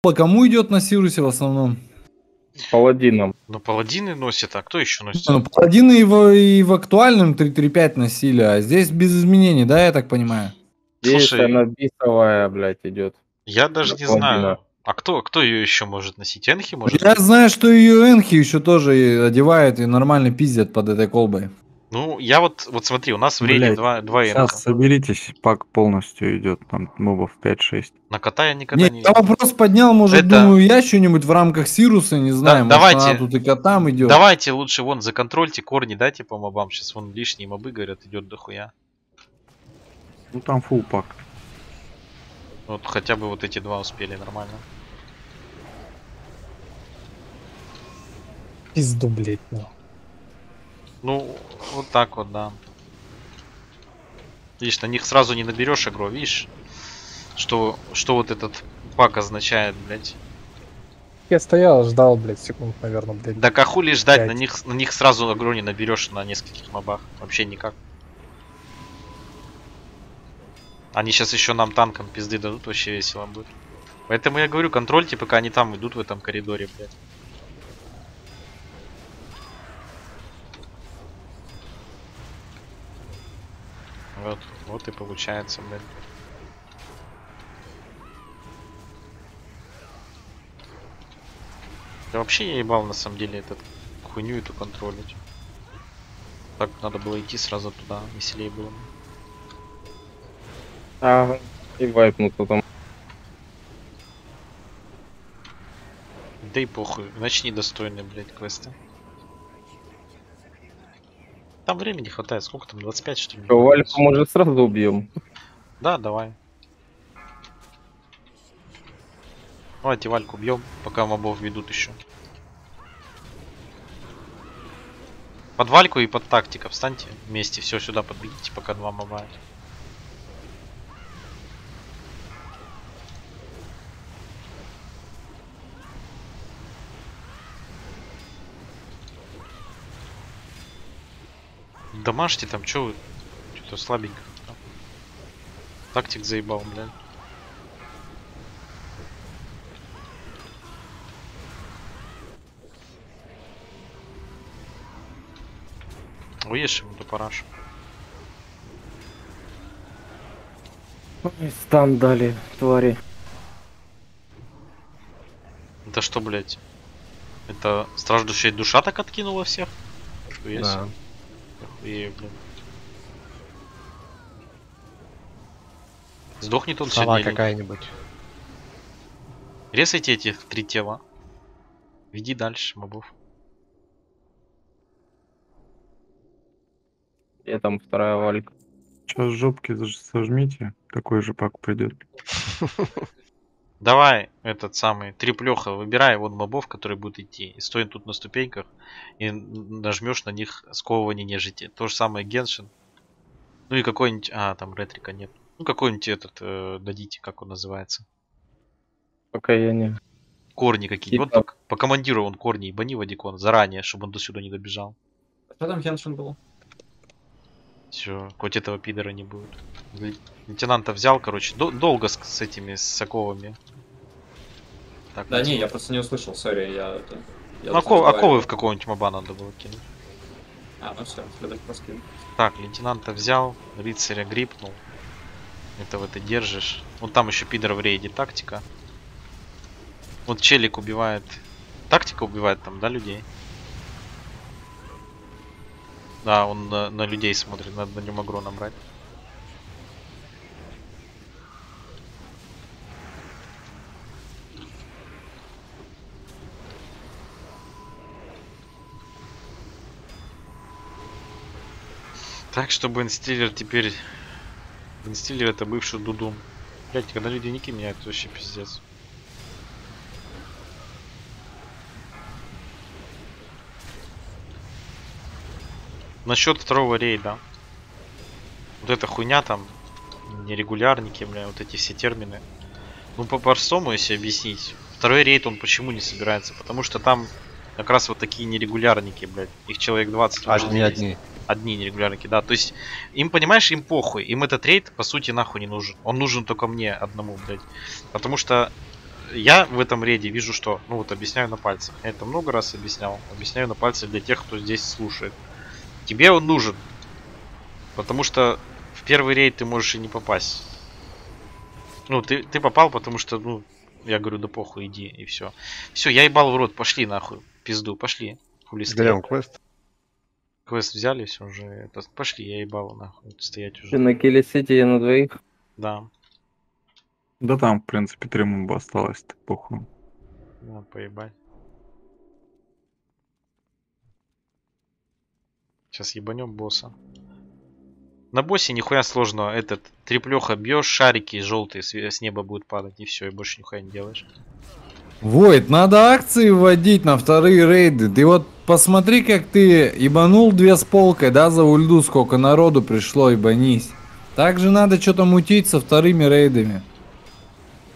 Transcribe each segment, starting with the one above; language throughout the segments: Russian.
По кому идет на Сирусе в основном? Паладином. Ну, паладины носят, а кто еще носит? Ну, паладины и в, и в актуальном 3.3.5 носили, а здесь без изменений, да, я так понимаю? Здесь Слушай, она бисовая, блядь, идет. Я даже не Паладина. знаю. А кто, кто ее еще может носить? Энхи может? Я знаю, что ее Энхи еще тоже одевают и нормально пиздят под этой колбой. Ну, я вот, вот смотри, у нас в рейде два, два. Сейчас соберитесь, пак полностью идет, там мобов 5-6. На кота я никогда Не, не я вопрос поднял, может, Это- думаю, я что-нибудь в рамках Сируса, не знаю, может, давайте. она тут и котам идет. Давайте лучше вон законтрольте корни, дайте по мобам. Сейчас вон лишние мобы, говорят, идет дохуя. Ну там фул пак. Вот хотя бы вот эти два успели нормально. Пизду, блядь, ну. Ну, вот так вот, да. Видишь, на них сразу не наберешь агро, видишь? Что, что вот этот пак означает, блядь. Я стоял, ждал, блядь, секунд, наверное, блядь. Да кахули ждать, на Пять. них, на них сразу агро не наберешь на нескольких мобах. Вообще никак. Они сейчас еще нам танком пизды дадут, вообще весело будет. Поэтому я говорю, контрольте, пока они там идут в этом коридоре, блядь. Вот, вот и получается, блядь. Да вообще я ебал на самом деле этот хуйню эту контролить. Так надо было идти сразу туда, веселее было. Ага. И вайпнуться там. Да и похуй, начни достойные, блядь, квесты. Там времени хватает, сколько там, 25 что ли? Вальку может сразу убьем. Да, давай. Давайте Вальку бьем, пока мобов ведут еще. Под Вальку и под тактика встаньте вместе, все сюда подбегите, пока два моба. Домашьте там, чё вы? Что-то слабенько. там. Тактик заебал, блядь. Уешь ему до парашу. Ой, Стан дали, твари. Это что, блядь? Это страждущая душа так откинула всех? Охуеть. Да. Охуею, блин. Сдохнет он Сова сегодня. какая-нибудь. Резайте эти три тела. Веди дальше, мобов. Где там вторая Валька? Сейчас жопки заж- сожмите, такой же пак придет. Давай, этот самый, треплеха, выбирай вот мобов, которые будут идти. И стой тут на ступеньках и нажмешь на них сковывание нежити. То же самое Геншин. Ну и какой-нибудь... А, там ретрика нет. Ну какой-нибудь этот, э, дадите, как он называется. Пока я не... Корни какие. Вот по, по командиру он корни ебани в Адикон заранее, чтобы он до сюда не добежал. Что там Хеншин был? Все, хоть этого пидора не будет. Ле- Лейтенанта взял, короче, дол- долго с, с этими с оковами. Так, Да вот. не, я просто не услышал, сори, я это... я Ну, око- оковы в какого-нибудь моба надо было кинуть. А, ну все, раскину. Так, лейтенанта взял, рыцаря грипнул. Это вот ты держишь. Вот там еще пидор в рейде тактика. Вот челик убивает. Тактика убивает там, да, людей? Да, он на, на людей смотрит, надо на нем агро набрать. Так, чтобы инстиллер теперь... Инстиллер это бывший Дудун. Блять, когда люди ники меняют, вообще пиздец. Насчет второго рейда. Вот эта хуйня там, нерегулярники, бля, вот эти все термины. Ну, по-простому, если объяснить. Второй рейд он почему не собирается? Потому что там как раз вот такие нерегулярники, блядь. Их человек 20 уже Одни, одни. Одни нерегулярники, да. То есть, им, понимаешь, им похуй. Им этот рейд, по сути, нахуй не нужен. Он нужен только мне одному, блядь. Потому что я в этом рейде вижу что? Ну вот объясняю на пальцах. Я это много раз объяснял. Объясняю на пальцах для тех, кто здесь слушает. Тебе он нужен. Потому что в первый рейд ты можешь и не попасть. Ну, ты, ты попал, потому что, ну, я говорю, да похуй, иди, и все. Все, я ебал в рот, пошли нахуй. Пизду, пошли. Хули Берем квест. Квест взяли, все уже. Это, пошли, я ебал нахуй. Стоять Ты уже. на Килли Сити я на двоих. Да, Да там, в принципе, три моба осталось, так похуй. да, поебать. Сейчас ебанем босса. На боссе нихуя сложного. Этот триплеха бьешь, шарики желтые с, с неба будут падать, и все, и больше нихуя не делаешь. Войт, надо акции вводить на вторые рейды. Ты вот посмотри, как ты ебанул две с полкой, да, за ульду, сколько народу пришло, ебанись. Также надо что-то мутить со вторыми рейдами.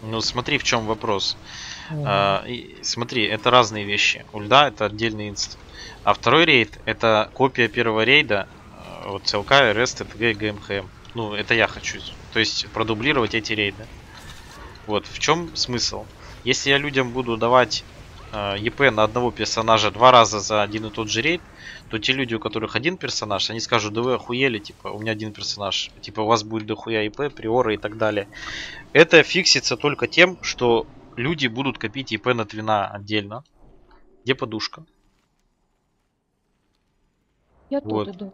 Ну смотри, в чем вопрос. А, и смотри, это разные вещи. Ульда это отдельный инст. А второй рейд это копия первого рейда. а, Вот ЦЛК, РС, ТТГ и ГМХМ. Ну, это я хочу. То есть продублировать эти рейды. Вот, в чем смысл? Если я людям буду давать э, ЕП на одного персонажа два раза за один и тот же рейд, то те люди, у которых один персонаж, они скажут, да вы охуели, типа, у меня один персонаж, типа, у вас будет дохуя ИП, приоры и так далее. Это фиксится только тем, что люди будут копить ИП на твина отдельно. Где подушка? Я тут Вот. иду.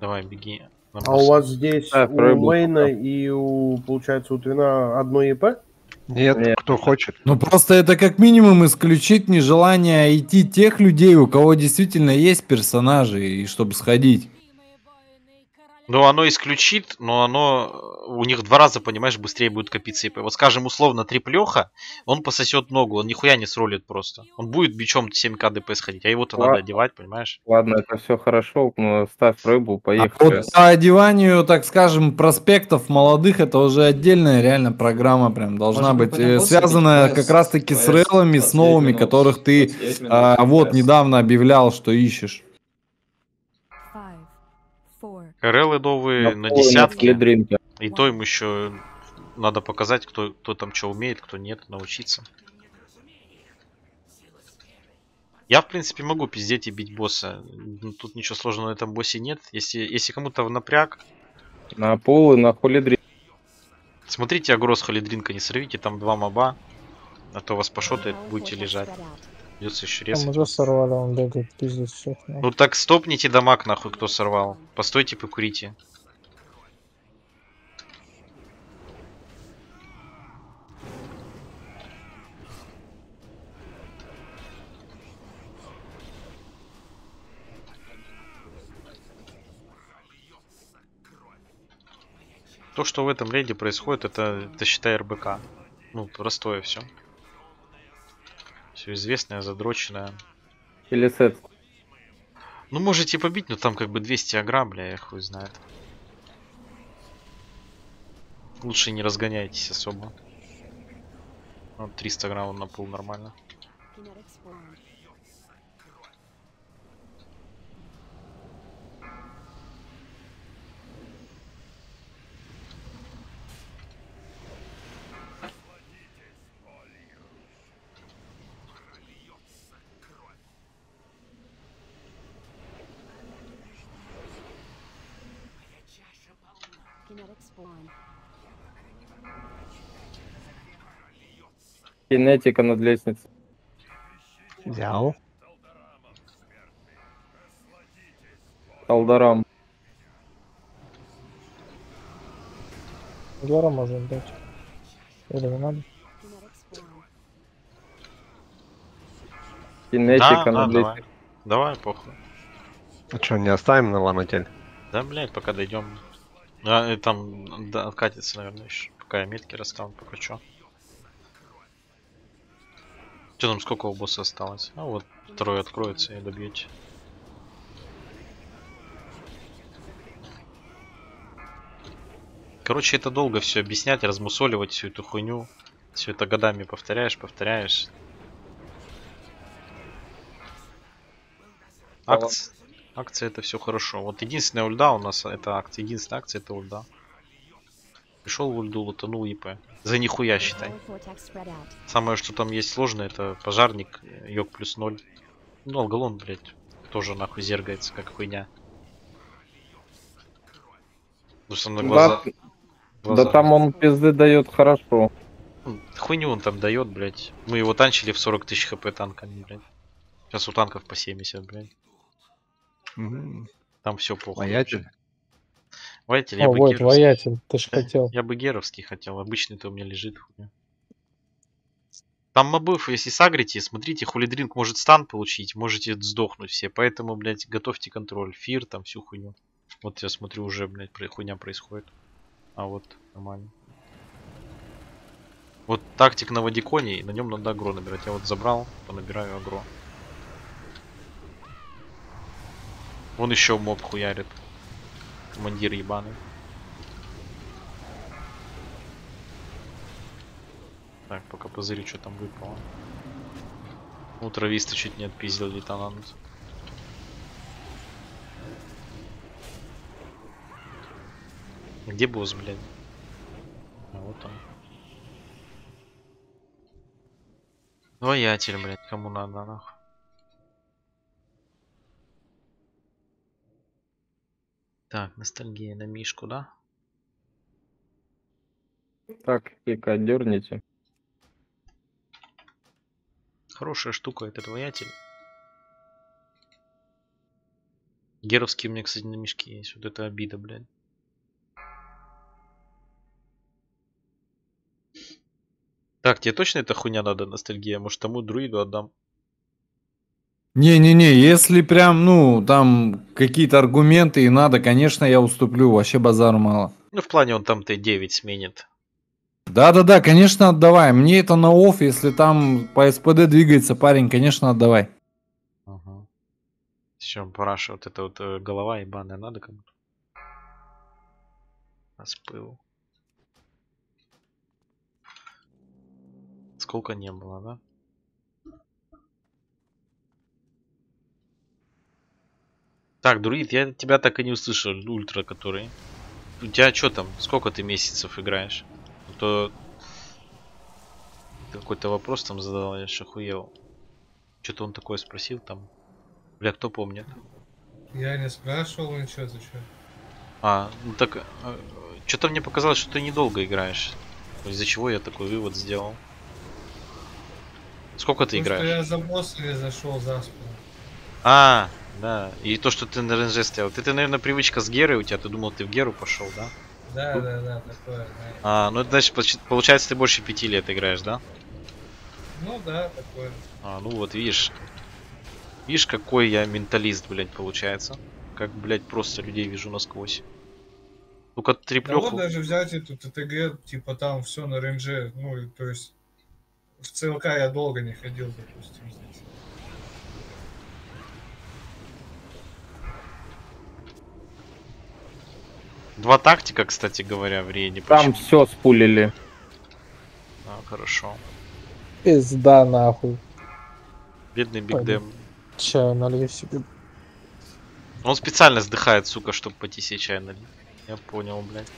Давай, беги. на А у вас здесь Да, у. Мейна и у, получается, у Твина одно ЕП? Нет, Нет. кто хочет. Ну просто это как минимум исключить нежелание идти тех людей, у кого действительно есть персонажи, и чтобы сходить. Ну, оно исключит, но оно э, у них два раза, понимаешь, быстрее будет копиться ИП. Вот скажем, условно, триплеха, он пососет ногу, он нихуя не сролит просто. Он будет бичом 7к ДПС ходить, а его-то надо одевать, понимаешь? Ладно, это все хорошо, но ставь рыбу, А поехали. вот по одеванию, так скажем, проспектов молодых, это уже отдельная реально программа прям должна Может, быть, э, связанная как раз таки с релами, с 29 новыми, минут, которых ты 29 минут, а, вот недавно объявлял, что ищешь. РЛы новые на полу десятки, и то им еще надо показать, кто, кто там что умеет, кто нет, научиться. Я, в принципе, могу пиздеть и бить босса. Тут ничего сложного на этом боссе нет. Если, если кому-то в напряг, На пол и на холидрин. смотрите, агрос холидринка не сорвите, там два моба. А то вас пошотает, будете лежать. Придется еще Там резать. уже сорвали, он бегает, пиздец всех. ну. Ну так стопните дамаг нахуй, кто сорвал. Постойте, покурите. То, что в этом рейде происходит, это, это считай РБК. Ну, простое все. Все известное, задроченное. Или сет. Ну, можете побить, но там как бы 200 агра, бля, я хуй знает. Лучше не разгоняйтесь особо. Вот 300 грамм на пол нормально. Кинетика над лестницей. Взял. Талдарам. Гера можно дать. Или не надо? Кинетика да, да, над давай. лестницей. Давай, похуй. А что, не оставим на ломатель? Да, блядь, пока дойдем. Да, и там да, откатится, наверное, еще. Пока я метки расставлю, пока чё. Что там, сколько у босса осталось? А вот второй откроется и добьете. Короче, это долго все объяснять, размусоливать всю эту хуйню. Все это годами повторяешь, повторяешь. Акция, акция это все хорошо. Вот единственная ульда у нас это акция. Единственная акция это ульда. Пришел в ульду, лутанул ИП. За нихуя считай. Самое, что там есть сложное, это пожарник, э, йог плюс ноль. Ну, алгалон, блядь, тоже нахуй зергается, как хуйня. Ну, что на глаза... Да, глаза- да там он пизды дает хорошо. Ну, Хуйню он там дает, блядь. Мы его танчили в 40 тысяч хп танками, блядь. Сейчас у танков по 70, блядь. М, Там все плохо. Воятель. Воятель, я О, бы вот, геровский- воятель, ты ж Э, хотел. Я бы геровский хотел, обычный-то у меня лежит. Там мобов, если сагрите, смотрите, хулидринг может стан получить, можете сдохнуть все, поэтому, блядь, готовьте контроль, фир, там всю хуйню. Вот я смотрю, уже, блядь, хуйня происходит. А вот, нормально. Вот тактик на Вадиконе, и на нем надо агро набирать. Я вот забрал, понабираю агро. Вон еще моб хуярит. Командир ебаный. Так, пока позырю, что там выпало. Ну, трависта чуть не отпиздил лейтенант. Где босс, блядь? А вот он. Воятель, блядь, кому надо, нахуй. Так, ностальгия на Мишку, да? Так, клика дерните. Хорошая штука этот воятель. Геровский у меня, кстати, на мешке есть. Вот это обида, блядь. Так, тебе точно эта хуйня надо, ностальгия? Может, тому друиду отдам? Не-не-не, если прям, ну, там какие-то аргументы и надо, конечно, я уступлю, вообще базару мало. Ну, в плане он там Т9 сменит. Да-да-да, конечно, отдавай. Мне это на офф, если там по СПД двигается парень, конечно, отдавай. Ага. Все, параша, вот эта вот э, голова ебаная надо кому-то? Распыл. Сколько не было, да? Так, друид, я тебя так и не услышал, ультра который. У тебя что там? Сколько ты месяцев играешь? А то какой-то вопрос там задал, я ж охуел. Что-то он такое спросил там. Бля, кто помнит? Я не спрашивал ничего, зачем. А, ну так, что-то мне показалось, что ты недолго играешь. Из-за чего я такой вывод сделал. Сколько ты Потому что играешь? я за босса зашел за спину. А, да. И то, что ты на РНЖ стоял. Это, наверное, привычка с Герой у тебя. Ты думал, ты в Геру пошел, да? Да, да, да, такое. да. А, ну это значит, получается, ты больше пяти лет играешь, да? Ну да, такое. А, ну вот, видишь. Видишь, какой я менталист, блядь, получается. Как, блядь, просто людей вижу насквозь. Только Да вот даже взять эту ТТГ, типа там все на рейнже, ну, то есть в ЦЛК я долго не ходил, допустим, здесь. Два тактика, кстати говоря, в рейде. Там все спулили. А, хорошо. Пизда нахуй. Бедный Биг Дэм. Чаю налью себе. Он специально сдыхает, сука, чтобы пойти себе чай налить. Я понял, блядь.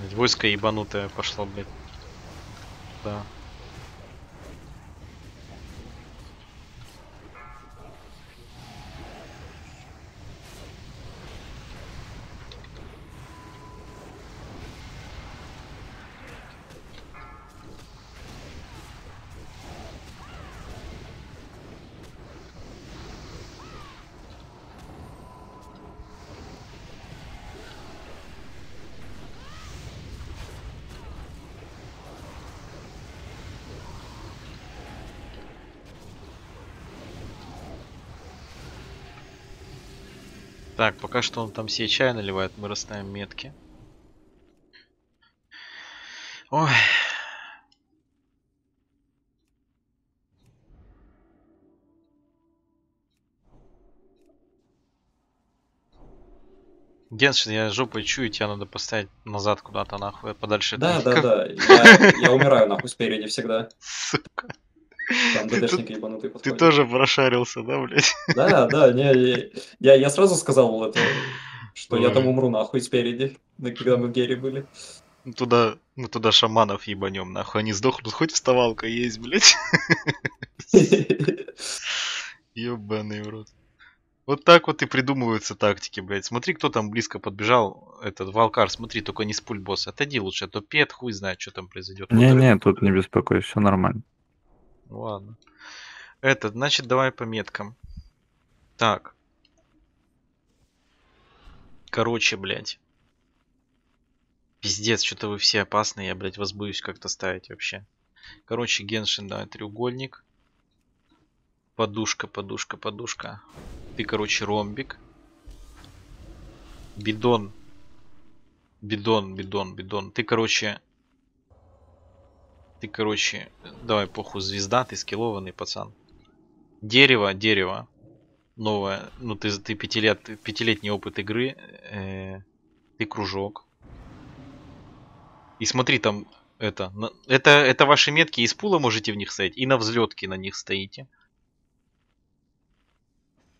Блядь, Войско ебанутое пошло, блядь. Да. Так, пока что он там себе чай наливает, мы расставим метки. Ой. Геншин, я жопой чую, тебя надо поставить назад куда-то нахуй, подальше Да, да, да. Я, я умираю нахуй спереди всегда. Сука. Там ДДшники ебанутые Ты тоже прошарился, да, блядь? Да, да, не, я, я сразу сказал это, что я там умру нахуй спереди, да, когда мы в Гере были. Ну, Туда, ну туда шаманов ебанем, нахуй. Они сдохнут, хоть вставалка есть, блядь. Ебаный в рот. Вот так вот и придумываются тактики, блядь. Смотри, кто там близко подбежал. Этот Валкар, смотри, только не с пуль босса. Отойди лучше, а то пет, хуй знает, что там произойдет. Не-не, тут не беспокойся, все нормально. Ладно. Это, значит, давай по меткам. Так. Короче, блядь. Пиздец, что-то вы все опасные, я, блядь, вас боюсь как-то ставить вообще. Короче, Геншин, давай, треугольник. Подушка, подушка, подушка. Ты, короче, ромбик. Бидон. Бидон, бидон, бидон. Ты, короче... Ты, короче... Давай, похуй, звезда, ты скиллованный пацан. Дерево, дерево. Новое. Ну, ты, ты пятилет, пятилетний опыт игры. э, ты кружок. И смотри, там это, это, это ваши метки из пула можете в них стоять, и на взлетке на них стоите.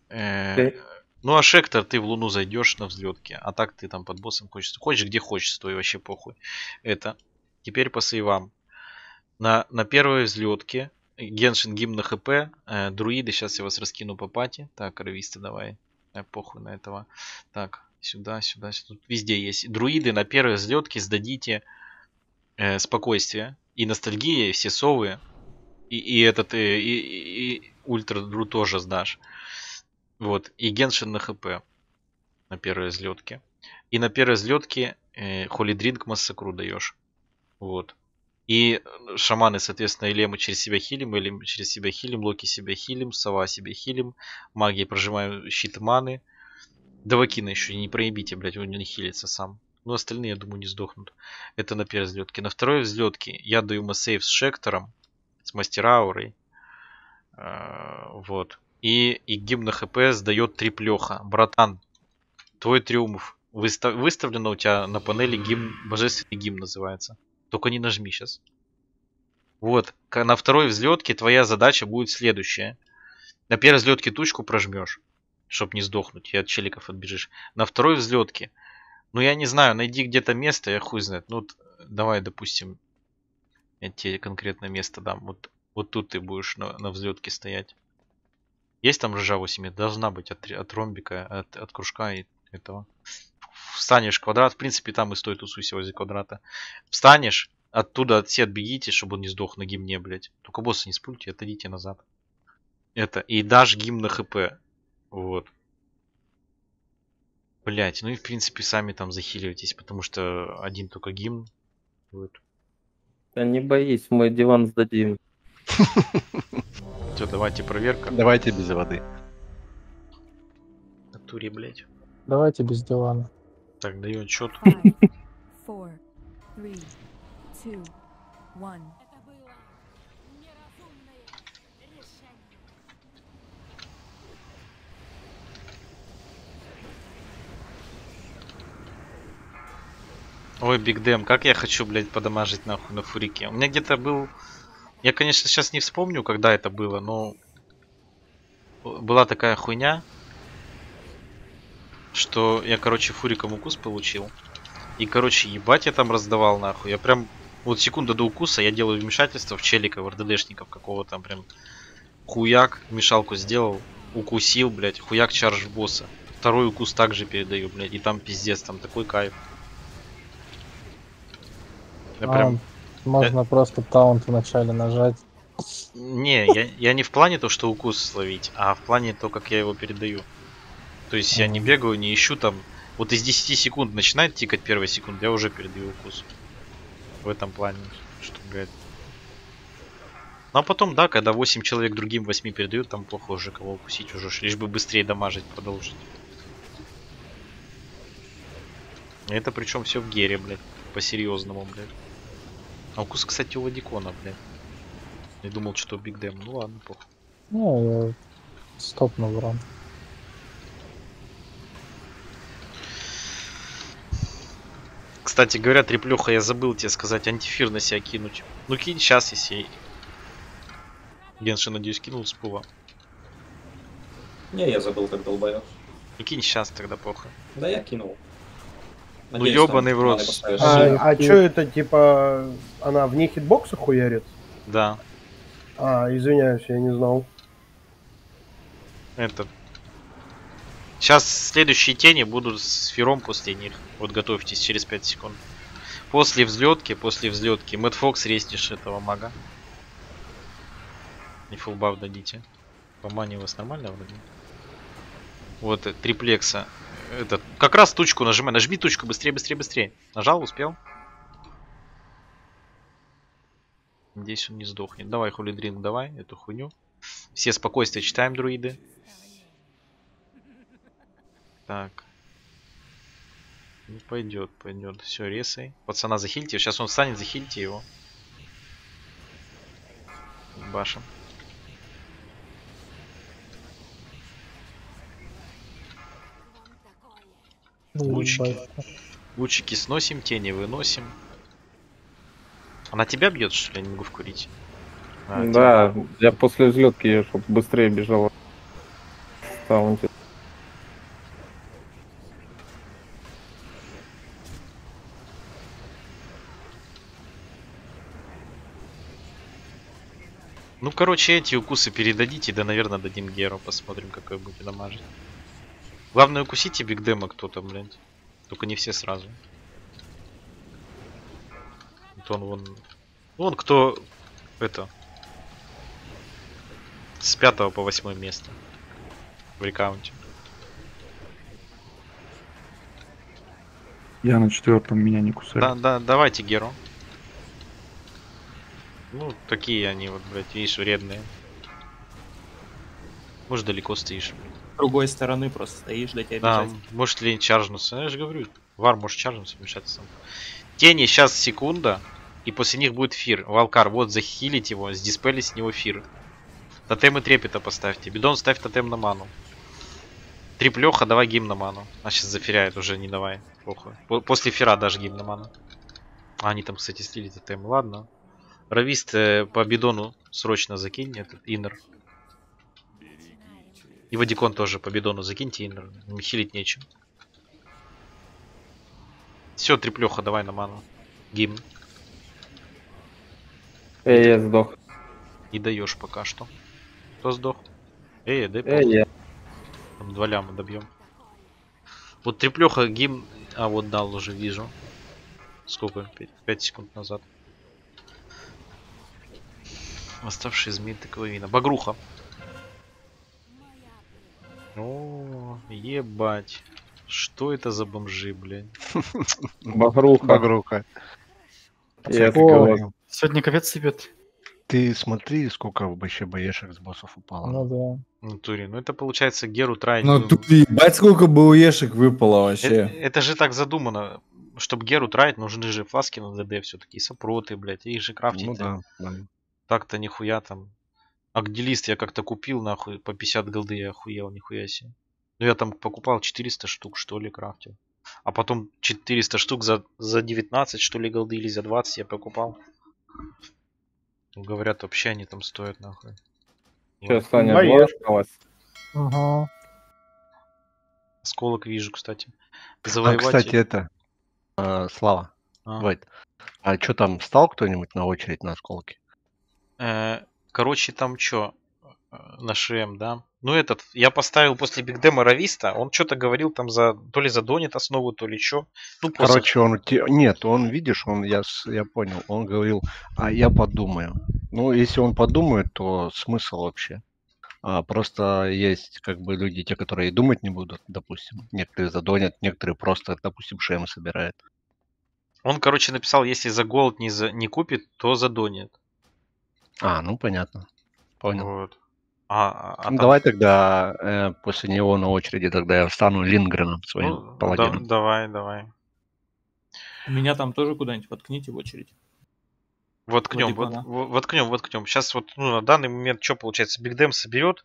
Э, ну а Шектор ты в Луну зайдешь на взлетке, а так ты там под боссом хочешь. Хочешь где хочешь, стой, вообще похуй. Это. Теперь по сейвам. На, на первой взлетке Геншин гимн на хп, э, друиды, сейчас я вас раскину по пати. Так, кровисты давай. Э, похуй на этого. Так, сюда, сюда, сюда. Тут везде есть. Друиды на первой взлетке сдадите э, спокойствие. И ностальгия, и все совы. И, и этот, и, и, и ультра дру тоже сдашь. Вот. И Геншин на хп. На первой взлетке. И на первой взлетке э, Drink Массакру даешь. Вот. И э, шаманы, соответственно, или мы через себя хилим, или через себя хилим, Локи себя хилим, Сова себя хилим, магии прожимаю щит маны. Давакина еще не проебите, блядь, он не хилится сам. Ну, остальные, я думаю, не сдохнут. Это на первой взлетке. На второй взлетке я даю массейв с Шектором, с Мастер-Аурой. Э, Вот. И, и гимн на хп сдает триплеха. Братан, твой триумф. Выста- выставлено у тебя на панели гимн, божественный гимн называется. Только не нажми сейчас. Вот. На второй взлетке твоя задача будет следующая. На первой взлетке тучку прожмешь, чтоб не сдохнуть, и от челиков отбежишь. На второй взлетке, ну я не знаю, найди где-то место, я хуй знает. Ну давай, допустим, я тебе конкретное место дам. Вот, вот тут ты будешь на, на взлетке стоять. Есть там ржа 8? Должна быть от, от ромбика, от, от кружка и этого. Встанешь в квадрат, в принципе, там и стоит тусуйся возле квадрата. Встанешь, оттуда все отбегите, чтобы он не сдох на гимне, блядь. Только босса не спульте, отойдите назад. Это, и дашь гимн на хп. Вот. Блять, ну и в принципе сами там захиливайтесь, потому что один только гимн. Вот. Да не боись, мой диван сдадим. Все, давайте проверка. Давайте без воды. На туре, блять. Давайте без дивана. Так, даю отчет. Five, four, three, two, one. Ой, Биг Дэм, как я хочу, блядь, подамажить нахуй на фурике. У меня где-то был... Я, конечно, сейчас не вспомню, когда это было, но... Была такая хуйня, что я, короче, фуриком укус получил. И, короче, ебать я там раздавал, нахуй. Я прям... Вот секунду до укуса я делаю вмешательство в челика, в РДДшников какого-то там прям... Хуяк, мешалку сделал, укусил, блядь, хуяк чарж босса. Второй укус также передаю, блядь, и там пиздец, там такой кайф. Я А, прям... можно просто таунт вначале нажать. Не, я, я не в плане то, что укус словить, а в плане то, как я его передаю. То есть я не бегаю, не ищу там. Вот из 10 секунд начинает тикать первая секунда, я уже передаю укус. В этом плане, что, блядь. Ну а потом, да, когда 8 человек другим 8 передают, там плохо уже кого укусить уже, лишь бы быстрее дамажить, продолжить. Это причем все в гере, блядь, по-серьезному, блядь. А укус, кстати, у Вадикона, блядь. Я думал, что Биг Дэм. Ну ладно, похуй. Ну, я стопнул ран. Кстати говоря, треплюха, я забыл тебе сказать, антифир на себя кинуть. Ну кинь сейчас, если... Генши, надеюсь, кинул с пула. Не, я забыл, как долбоёб. И кинь сейчас тогда плохо. Да я кинул. Ну, Надеюсь, ёбаный там в рот. А, а чё это, типа, она вне хитбокса хуярит? Да. А, извиняюсь, я не знал. Это. Сейчас следующие тени будут с фером после них. Вот готовьтесь через 5 секунд. После взлетки, после взлетки, Мэтт Фокс рестишь этого мага. И фулбаф дадите. По мане у вас нормально вроде? Вот, э, триплекса. Это, как раз тучку нажимай. Нажми тучку, быстрее, быстрее, быстрее. Нажал, успел? Надеюсь, он не сдохнет. Давай, хулидринг, давай, эту хуйню. Все спокойствие читаем, друиды. Так. Не пойдет, пойдет. Все, ресай. Пацана захильте. Сейчас он встанет, захильте его. Башен. Лучики. Лучики сносим, тени выносим. Она тебя бьет, что ли? Я не могу вкурить. А, Да, я после взлетки, чтобы быстрее бежал. в таунте. Короче, эти укусы передадите, да, наверное, дадим Геру, посмотрим, какой будет дамажить. Главное, укусите Биг Дэма кто-то, блядь. Только не все сразу. Вот он вон... Ну, он кто... Это... С пятого по восьмое место. В рекаунте. Я на четвертом меня не кусаю. Да, да, давайте Геру. Ну, такие они вот, блядь, видишь, вредные. Может, далеко стоишь. С другой стороны просто стоишь, до тебя Да, бежать. может ли чаржнуться. Я же говорю, вар может чаржнуться, вмешаться сам. Тени сейчас секунда, и после них будет фир. Валкар, вот захилить его, сдиспели с него фир. Тотемы трепета поставьте. Бидон ставь тотем на ману. Триплеха, давай гимн на ману. А сейчас зафиряет уже, не давай. Похуй. По- После фира даже гимн на ману. А, они там, кстати, слили тотем. Ладно. Равист э, по бидону срочно закинь этот иннер. И Вадикон тоже по бидону закиньте иннер. Хилить нечем. Все, триплеха, давай на ману. Гимн. Эй, я сдох. И даешь пока что. Кто сдох? Эй, дай Эй, я. Там два ляма добьем. Вот треплеха гимн. А вот дал уже вижу. Сколько? 5, секунд назад. Оставшие змеи таковина. Багруха. О, ебать. Что это за бомжи, блядь? Багруха. Багруха. Я сказал. Сегодня ковец сыпет. Ты смотри, сколько вообще боешек с боссов упало. Ну да. Натуре. Ну это получается Геру трай. Ну тут ебать сколько бы уешек выпало Это, вообще. это же так задумано. Чтобы Геру тратить, нужны же фласки на ДД все-таки. Сопроты, блядь. Их же крафтить. Ну да, да. Так-то нихуя там. Агдилист я как-то купил, нахуй, по 50 голды я охуел, нихуя себе. Ну я там покупал 400 штук, что ли, крафтил. А потом 400 штук за, за 19, что ли, голды или за 20 я покупал. Ну, Говорят, вообще они там стоят, нахуй. Че, Вот. Саня, Боец. отвалилась? Ага. Осколок вижу, кстати. А, Завоеватель. кстати, это... а, Слава, А. Вайт, а что там, стал кто-нибудь на очередь на осколки? Э, Короче, там что? На ШМ, да? Ну этот, я поставил после Бигдема Рависта, он что-то говорил там за, то ли за Донит основу, то ли что. Ну, после- Короче, он... Нет, он, видишь, он, я, я понял, он говорил, а я подумаю. Ну, если он подумает, то смысл вообще? А, просто есть как бы люди, те, которые и думать не будут, допустим. Некоторые задонят, некоторые просто, допустим, шем собирают. Он, короче, написал, если за голд не, за, не купит, то за Донит. А, ну понятно. Понял. Вот. А, а- а Ну, там- давай тогда э, после него на очереди тогда я встану Лингреном своим ну, да- паладином. давай, давай. Меня там тоже куда-нибудь воткните в очередь. Воткнем, вот, да. во- воткнем, воткнем. Сейчас вот, ну, на данный момент, что получается, Бигдем соберет,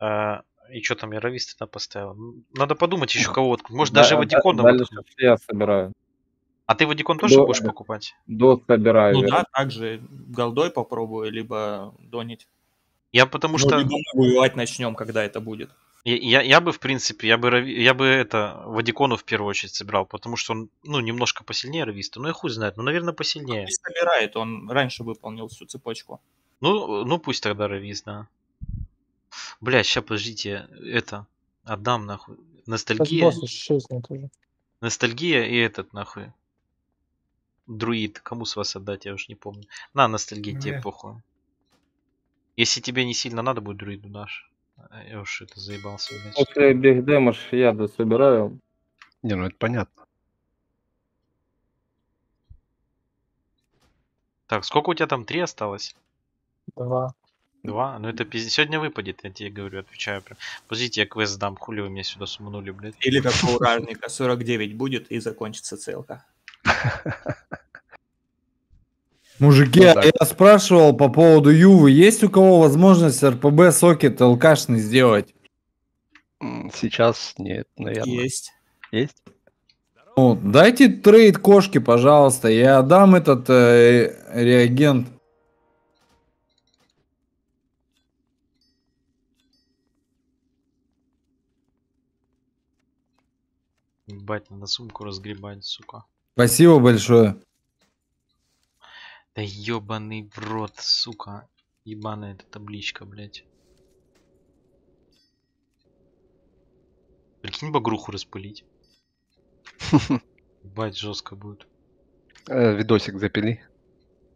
э, и что там я туда поставил. Надо подумать еще кого воткнуть. Может, Да, даже да, Вадикона дальше воткнуть. я собираю. А ты Вадикон тоже Да. будешь покупать? До собираю. Ну да, также голдой попробую, либо донить. Я потому Ну, что... либо воевать начнем, когда это будет. Я, я, я бы, в принципе, я бы, я бы это, Вадикону в первую очередь собирал, потому что он, ну, немножко посильнее Рависта. Ну, я хуй знает, ну, наверное, посильнее. Не собирает, он раньше выполнил всю цепочку. Ну, ну пусть тогда Равис, да. Блять, сейчас, подождите, это, отдам нахуй. Ностальгия, ностальгия и этот нахуй. Друид, кому с вас отдать, я уже не помню. На, ностальгия, тебе похуй. Если тебе не сильно надо будет друиду дашь. А Я уж это заебался, блядь. После Биг Дэмэдж я дособираю. Не, ну это понятно. Так, сколько у тебя там? Три осталось? Два. Два? Ну это пиздец. Сегодня выпадет, я тебе говорю, отвечаю прям. Подождите, я квест дам, хули вы меня сюда суманули, блядь. Или как у уражника 49 будет и закончится целка. Мужики, Ну а я спрашивал по поводу Ювы. Есть у кого возможность РПБ сокет ЛКшный сделать? Сейчас нет, наверное. Есть. Есть? Ну, дайте трейд кошки, пожалуйста. Я дам этот э, реагент. Ебать, надо сумку разгребать, сука. Спасибо большое. Да ебаный в рот, сука. Ебаная эта табличка, блядь. Прикинь, багруху распылить. Ебать, жестко будет. Э, видосик запили.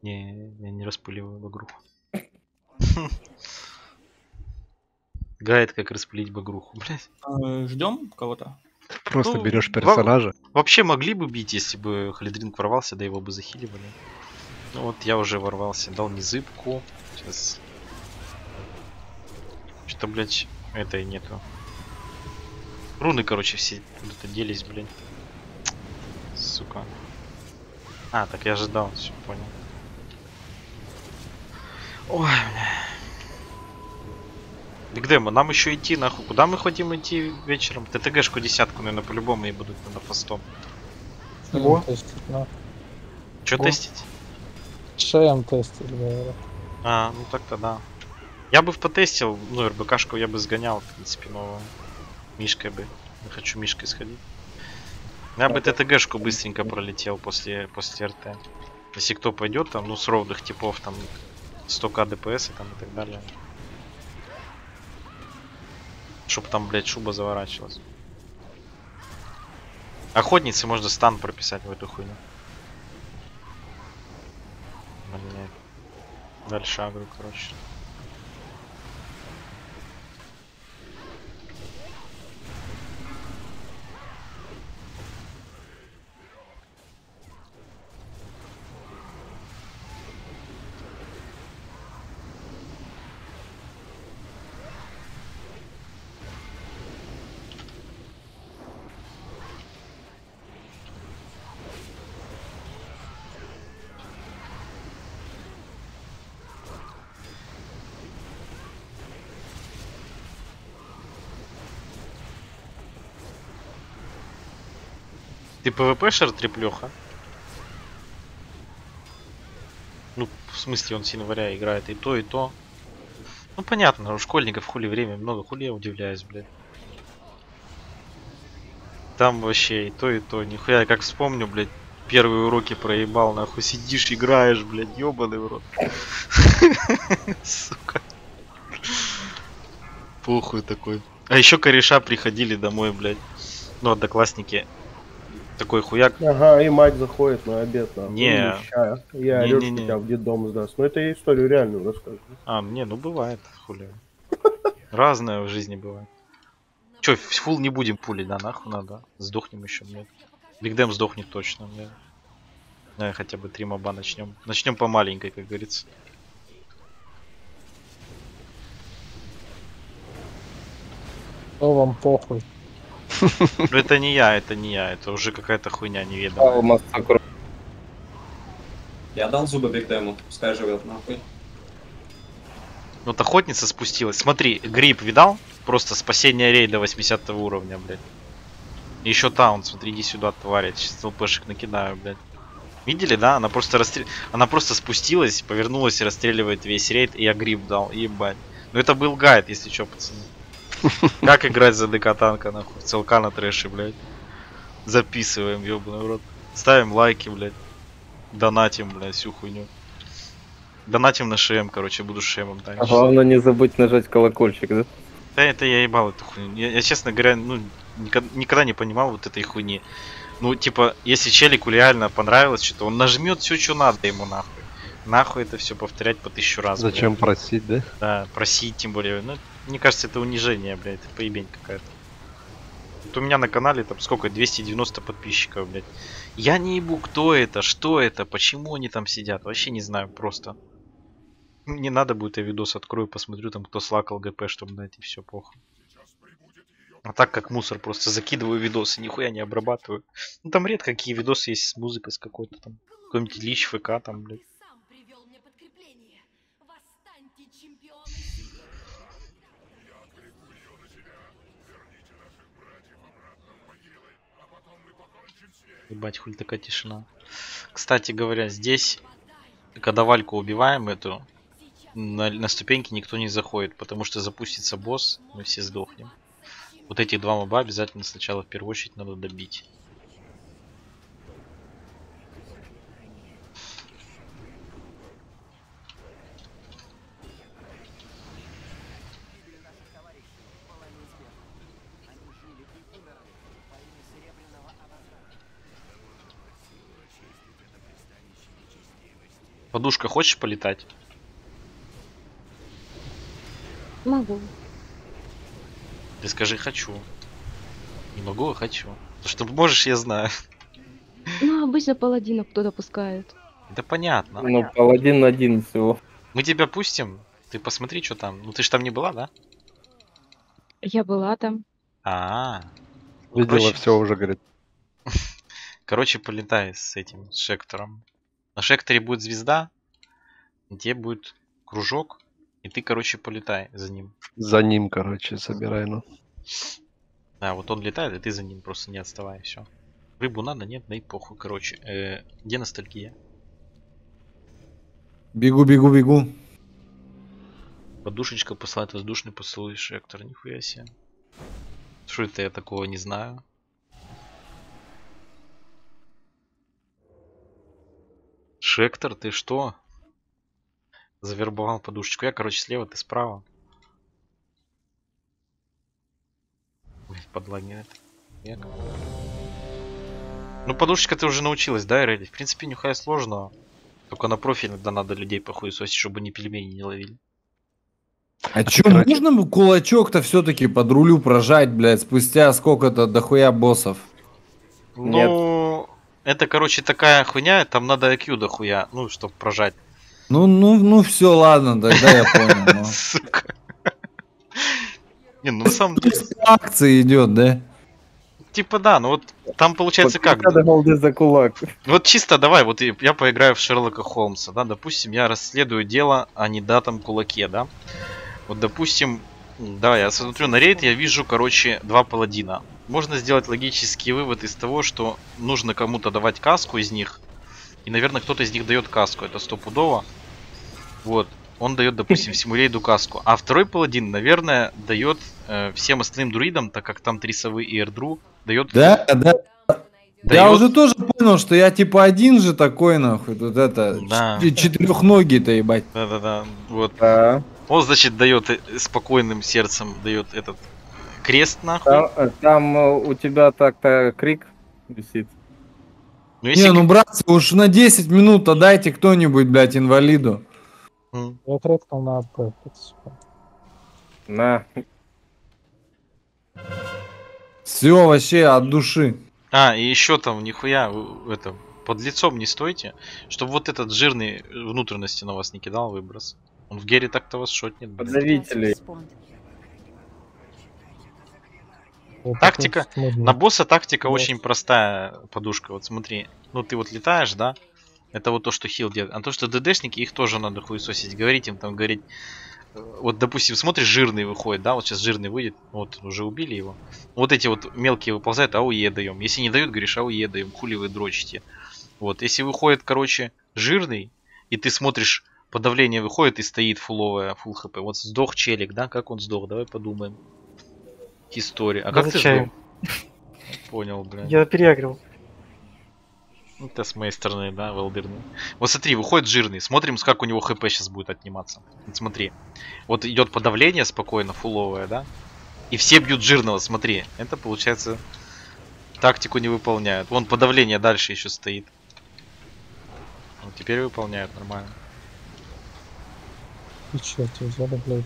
Не, я не распыливаю багруху. Гайд, как распылить багруху, блядь. Ждем кого-то? Просто Ну, берешь во- персонажа. Вообще могли бы бить, если бы Халидринг ворвался, да его бы захиливали. Ну вот я уже ворвался, дал незыбку. Сейчас. Что-то, блядь, этой нету. Руны, короче, все куда-то делись, блядь. Сука. А, так я ожидал, все понял. Ой, бля. Бигдема, нам еще идти нахуй. Куда мы хотим идти вечером? ТТГшку десятку, наверное, по-любому и будут на тестить, ну. Че тестить? Шеем тестить, говорю. А, ну так-то да. Я бы потестил, ну, РБКшку я бы сгонял, в принципе, но Мишкой бы. Я хочу Мишкой сходить. Я бы ТТГшку быстренько пролетел после, после РТ. Если кто пойдет, там, ну, с ровных типов, там, 100к ДПС и там и так далее. Чтоб там, блядь, шуба заворачивалась. Охотницы можно стан прописать в эту хуйню. Блядь. Дальше агру, короче. Ты ПВПшер треплеха? Ну, в смысле, он с января играет и то, и то. Ну, понятно, у школьников хули время много, хули я удивляюсь, блядь. Там вообще и то, и то. Нихуя, как вспомню, блядь, первые уроки проебал, нахуй сидишь, играешь, блядь, ебаный в рот. Сука. Похуй такой. А еще кореша приходили домой, блядь. Ну, одноклассники. Такой хуяк. Ага, и мать заходит на обед, нахуй, Не. И Не, орёшь, не, не. тебя в детдом сдаст. Но это я историю реальную рассказываю. А, не, ну бывает, хули. Разное в жизни бывает. Че, фул не будем пулить, да, нахуй надо. Сдохнем еще, блядь. Бигдем сдохнет точно, блядь. Давай хотя бы три моба начнем. Начнем по маленькой, как говорится. Ну вам похуй. Ну это не я, это не я, это уже какая-то хуйня неведомая. Я дал зубы Бигдему, пускай живет нахуй. Вот охотница спустилась. Смотри, гриб видал? Просто спасение рейда 80 уровня, блядь. Еще таун, смотри, иди сюда, тварь. Сейчас ЛПшек накидаю, блядь. Видели, да? Она просто расстрел... Она просто спустилась, повернулась и расстреливает весь рейд, и я гриб дал. Ебать. Ну это был гайд, если чё, пацаны. Как играть за ДК танка, нахуй. ЦЛК на трэше, блядь. Записываем, ёбаный рот. Ставим лайки, блядь. Донатим, блядь, всю хуйню. Донатим на ШМ, короче, буду шемом А дальше. главное не забыть нажать колокольчик, да? Да это я ебал эту хуйню. Я, я, честно говоря, ну, никогда, никогда не понимал вот этой хуйни. Ну, типа, если челику реально понравилось что-то, он нажмет все, что надо ему нахуй. Нахуй это все повторять по тысячу раз. блядь. Зачем просить, да? Да, просить тем более. Ну, мне кажется, это унижение, блядь, это поебень какая-то. Вот у меня на канале там сколько, 290 подписчиков, блядь. Я не ебу, кто это, что это, почему они там сидят, вообще не знаю, просто. Не надо будет, я видос открою, посмотрю там, кто слакал ГП, чтобы дать, и все, похуй. А так как мусор, просто закидываю видосы, нихуя не обрабатываю. Ну там редко какие видосы есть с музыкой, с какой-то там. Какой-нибудь Лич ФК там, блядь. Ебать, хуй такая тишина. Кстати говоря, здесь, когда Вальку убиваем эту, на, на ступеньки никто не заходит, потому что запустится босс, мы все сдохнем. Вот эти два моба обязательно сначала в первую очередь надо добить. Подушка, хочешь полетать? Могу. Ты скажи хочу. Не могу, а хочу. То, что можешь, я знаю. Ну, обычно паладинов кто-то пускает. Это понятно. Ну, паладин один всего. Мы тебя пустим. Ты посмотри, что там. Ну ты ж там не была, да? Я была там. А. Видела Короче- все уже, говорит. Короче, полетай с этим, с Шектором. На Шекторе будет звезда, где будет кружок, и ты, короче, полетай за ним. За ним, короче, собирай, ну. Да, вот он летает, и ты за ним просто не отставай, все. Рыбу надо, нет, да и похуй, короче. Э, где ностальгия? Бегу, бегу, бегу. Подушечка посылает воздушный поцелуй Шектор, нихуя себе. Что это я такого не знаю? Шектор, ты что? Завербовал подушечку. Я, короче, слева, ты справа. Ой, подлагивает. Ну, подушечка ты уже научилась, да, Релли? В принципе, нюхая сложно. Только на профиль иногда надо людей похуесосить, чтобы они пельмени не ловили. А чё, можно бы кулачок-то все-таки под рулю прожать, блядь, спустя сколько-то дохуя боссов? Ну, это, короче, такая хуйня, там надо IQ дохуя, ну, чтобы прожать. Ну, ну, ну, все, ладно, тогда я понял. ну. Сука. Не, ну на самом деле, Акция идет, да? типа да, ну вот там получается Вот как? Надо голды за кулак. Вот чисто давай, вот я поиграю в Шерлока Холмса, да, допустим, я расследую дело о недатом кулаке, да. Вот, допустим, да, я смотрю на рейд, я вижу, короче, два паладина. Можно сделать логический вывод из того, что нужно кому-то давать каску из них. И, наверное, кто-то из них дает каску, это стопудово. Вот. Он дает, допустим, Симулейду каску. А второй паладин, наверное, дает э, всем остальным друидам, так как там три совы и эрдру, дает... Да, да. Я Даёт- уже тоже понял, что я типа один же такой, нахуй, тут это, Да. четырехногий-то, ебать. Да-да-да, вот. Да. Он, значит, дает э, спокойным сердцем, дает этот крест, нахуй. Там, там э, у тебя так-то крик висит. Ну, если... Не, ну, братцы, уж на 10 минут отдайте кто-нибудь, блядь, инвалиду. Я крепкал на АП. На. Все вообще от души. А, и еще там, нихуя, это, под лицом не стойте, чтобы вот этот жирный внутренности на вас не кидал выброс. Он в гере так-то вас шотнет. блин. Вот Тактика. На босса тактика Вот. очень простая, подушка. Вот смотри, ну ты вот летаешь, да? Это вот то, что хил делает. А то, что ДДшники, их тоже надо хуесосить. Говорить им там, говорить. э, Вот, допустим, смотришь, жирный выходит, да? Вот сейчас жирный выйдет. Вот, уже убили его. Вот эти вот мелкие выползают, АУЕ даем. Если не дают, говоришь, АУЕ даем. Хули вы дрочите. Вот, если выходит, короче, жирный, и ты смотришь, подавление выходит и стоит фуловая, фул хп. Вот сдох челик, да? Как он сдох? Давай подумаем. История. А Да как ты зачем? сдох? Понял, бля. Я переагрил. Ну, Это с моей стороны, да, велдерный. Вот смотри, выходит жирный. Смотрим, как у него хп сейчас будет отниматься. Вот смотри. Вот идет подавление спокойно, фуловое, да? И все бьют жирного, смотри. Это получается тактику не выполняют. Вон подавление дальше еще стоит. Вот теперь выполняют нормально. И чё, тебе взяли, блядь.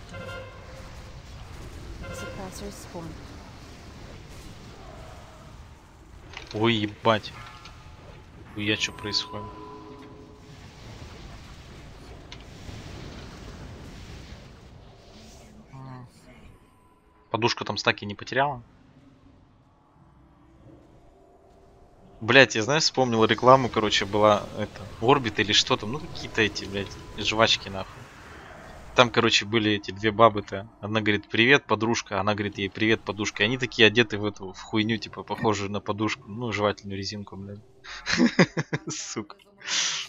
Ой, ебать. Я что происходит? Подушка там стаки не потеряла? Блять, я знаешь, вспомнил рекламу, короче, была это, Орбит или что там, ну какие-то эти, блядь, жвачки нахуй. Там, короче, были эти две бабы-то. Одна говорит, привет, подружка, она говорит ей, привет, подушка. И они такие одеты в эту, в хуйню, типа, похожую на подушку. Ну, жевательную резинку, блядь. Сука.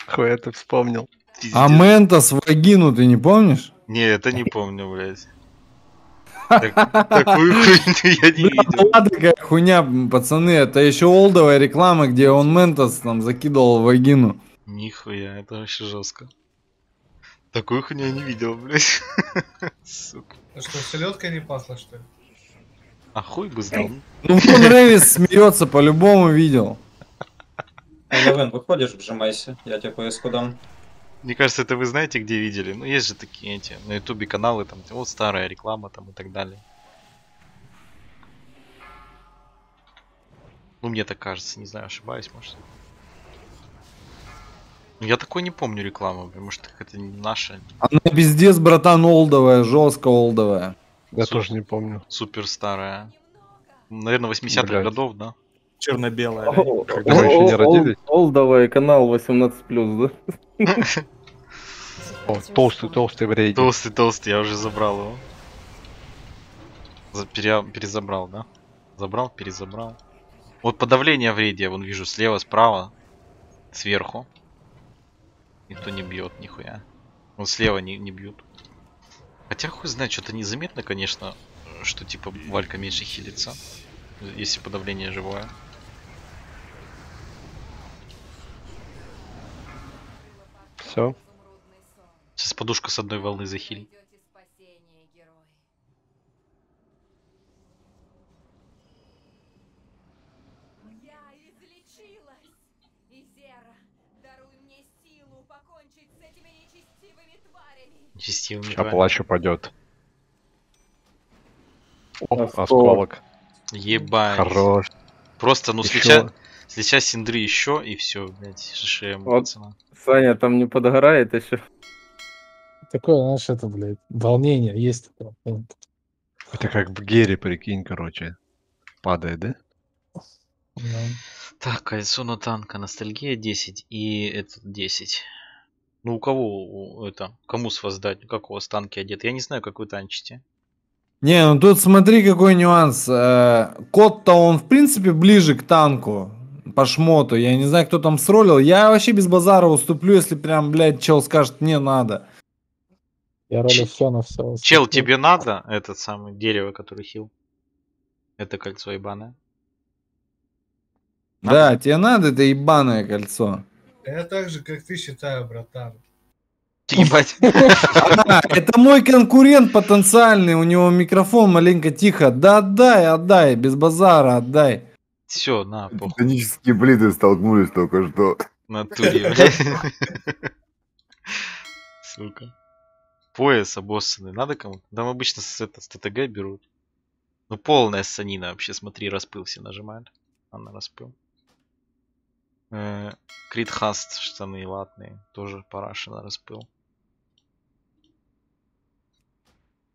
Хуя ты вспомнил. А Ментос вагину ты не помнишь? Не, это не помню, блядь. Так- Такую хуйню я не видел. была такая хуйня, пацаны, это еще олдовая реклама, где он Ментос там закидывал в вагину. Нихуя, это вообще жестко. Такую хуйню я не видел, блядь. Сука. А что, селедка не пахла, что ли? А хуй бы знал. Ну вон Рэвис смеется, по-любому видел. Элевен, выходишь, вжимайся, я тебе поиску дам. Мне кажется, это вы знаете, где видели. Ну, есть же такие эти на ютубе каналы, там, вот старая реклама там и так далее. Ну, мне так кажется, не знаю, ошибаюсь, может. Ну, Я такой не помню рекламу, потому что это не наша. Она пиздец, братан, олдовая, жестко олдовая. Я тоже не помню. Супер старая. Наверное, 80-х Блядь. годов, да? Черно-белая. Когда мы еще не родились. Олдовый канал 18+, да? О, толстый, толстый в рейде. Толстый, толстый, я уже забрал его. За- пере- перезабрал, да? Забрал, перезабрал. Вот подавление в рейде, я вон вижу слева, справа, сверху. Никто не бьет, нихуя. Вот слева не, не бьют. Хотя хуй знает, что-то незаметно, конечно, что типа Валька меньше хилится. Если подавление живое. Все. Сейчас подушка с одной волны захилит. Нечестивыми Сейчас тварями. плащ упадет. О, Осколок. осколок. Ебать. Хорош. Просто, ну, Ещё. слеча, слеча синдры еще, и все, блядь, шишеем, Вот. пацана. Саня там не подгорает еще. Такое, знаешь, это, блядь, волнение есть такое. Это как в Гере, прикинь, короче. Падает, да? ну. Так, кольцо на танка, ностальгия 10 и этот 10. Ну, у кого у- это, кому с вас дать, как у вас танки одеты? Я не знаю, как вы танчите. Не, ну тут смотри какой нюанс. Э, Кот-то он в принципе ближе к танку. По шмоту. Я не знаю, кто там сролил. Я вообще без базара уступлю, если прям, блядь, чел скажет, не надо. Я ролю все на все. Чел, тебе надо этот самый дерево, который хил? Это кольцо ебаное. Да, тебе надо это ебаное кольцо. Я так же, как ты считаю, братан. Ебать. А, это мой конкурент потенциальный, у него микрофон маленько тихо. Да отдай, отдай, без базара отдай. Все, на, похуй. Тектонические плиты столкнулись только что. В натуре, блядь. Сука. Пояс обоссанный. Надо кому-то? Там обычно с, это, с ТТГ берут. Ну, полная санина вообще. Смотри, распыл все нажимают. Она распыл. Э, Крит Хаст, штаны латные. Тоже парашина распыл.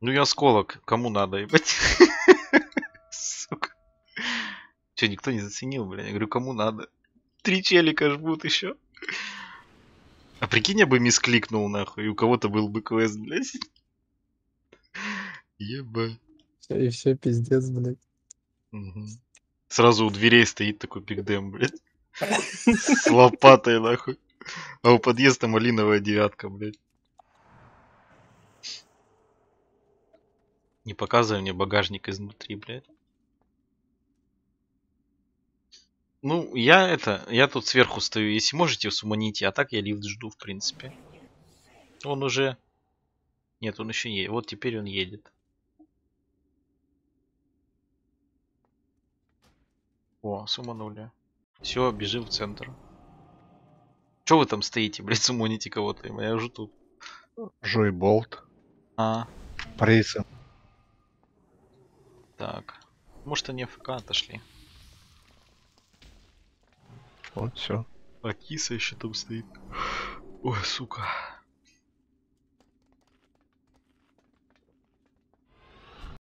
Ну и осколок. Кому надо, ебать? Сука. Че, никто не заценил, блядь? Я говорю, кому надо? Три челика жмут еще. А прикинь, я бы мискликнул, нахуй, и у кого-то был бы квест, блядь. Ебать. И все пиздец, блядь. Мгм. Сразу у дверей стоит такой пикдем, блядь. С лопатой, нахуй. А у подъезда малиновая девятка, блядь. Не показывай мне багажник изнутри, блядь. Ну, я это, я тут сверху стою. Если можете, суманите. А так я лифт жду, в принципе. Он уже... Нет, он еще не. Вот теперь он едет. О, суманули. Все, бежим в центр. Че вы там стоите, блядь, сумоните кого-то? Я уже тут. Жой болт. А, Прейсы. так. Может они АФК отошли. Вот все. А киса еще там стоит. Ой, сука.